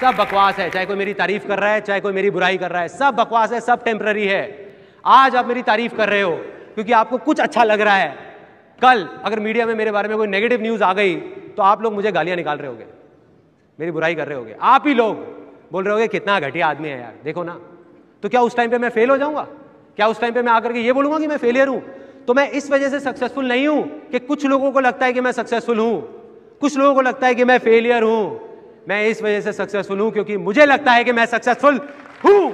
सब बकवास है, चाहे कोई मेरी तारीफ़ कर रहा है, चाहे कोई मेरी बुराई कर रहा है, सब बकवास है, सब टेम्पररी है। आज आप मेरी तारीफ़ कर रहे हो, क्योंकि आपको कुछ अच्छा लग रहा है। कल अगर मीडिया में मेरे बारे में कोई नेगेटिव न्यूज़ आ गई तो आप लोग मुझे गालियाँ निकाल रहे होगे। मेरी बुराई कर रहे होगे। आप ही लोग बोल रहे होगे, कितना घटिया आदमी है यार, देखो ना। तो क्या उस टाइम पे मैं फेल हो जाऊँगा? क्या उस टाइम पे मैं आकर के ये बोलूँगा कि मैं फेलियर हूँ? तो मैं इस वजह से सक्सेसफुल नहीं हूँ कि कुछ लोगों को लगता है कि मैं सक्सेसफुल हूँ। कुछ लोगों को लगता है कि मैं फेलियर हूँ। मैं इस वजह से सक्सेसफुल हूँ क्योंकि मुझे लगता है कि मैं सक्सेसफुल हूँ।